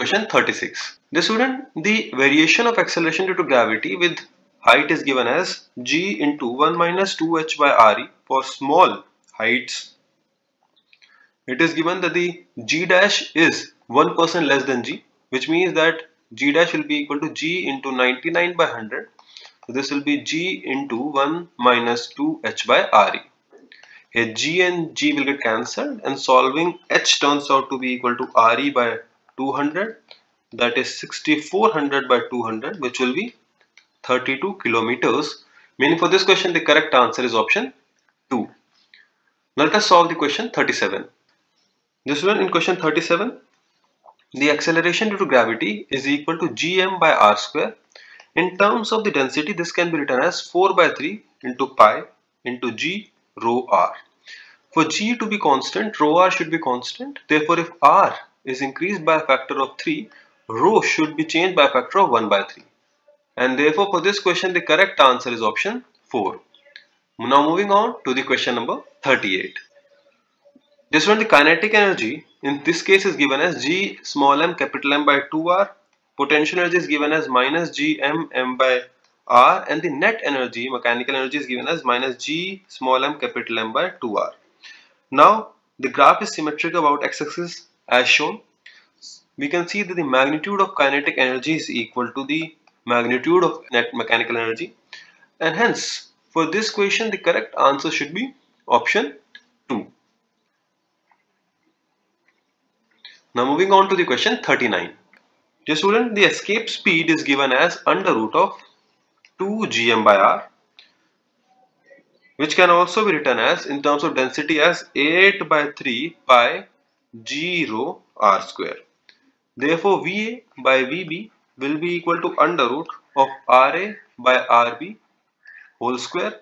Question 36. The student, the variation of acceleration due to gravity with height is given as g into 1 minus 2h by re for small heights. It is given that the g dash is 1% less than g which means that g dash will be equal to g into 99 by 100. So this will be g into 1 minus 2h by re. Here g and g will get cancelled and solving h turns out to be equal to re by 200 that is 6400 by 200 which will be 32 kilometers meaning for this question the correct answer is option 2. Now let us solve the question 37. This one in question 37 the acceleration due to gravity is equal to gm by r square. In terms of the density, this can be written as 4 by 3 into pi into g rho r. For g to be constant, rho r should be constant. Therefore, if r is increased by a factor of 3, rho should be changed by a factor of 1 by 3. And therefore, for this question, the correct answer is option 4. Now moving on to the question number 38. This one the kinetic energy in this case is given as G small m capital M by 2R. Potential energy is given as minus G m m by R and the net energy mechanical energy is given as minus G small m capital M by 2R. Now the graph is symmetric about x-axis as shown. We can see that the magnitude of kinetic energy is equal to the magnitude of net mechanical energy and hence for this question the correct answer should be option 2. Now moving on to the question 39. Dear student, the escape speed is given as under root of 2 gm by r which can also be written as in terms of density as 8 by 3 pi g rho r square. Therefore, VA by VB will be equal to under root of RA by RB whole square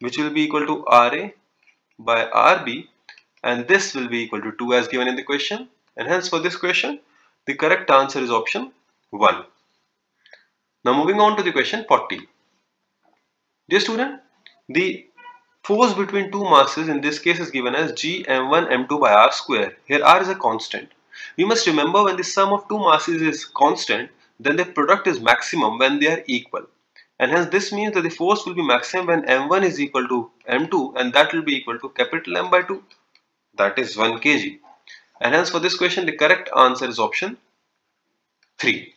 which will be equal to RA by RB and this will be equal to 2 as given in the question and hence for this question the correct answer is option 1. Now moving on to the question 40. Dear student, the force between two masses in this case is given as g m1 m2 by r square. Here r is a constant. We must remember when the sum of two masses is constant then the product is maximum when they are equal. And hence this means that the force will be maximum when m1 is equal to m2 and that will be equal to capital M by 2 that is 1 kg. And hence for this question the correct answer is option 3.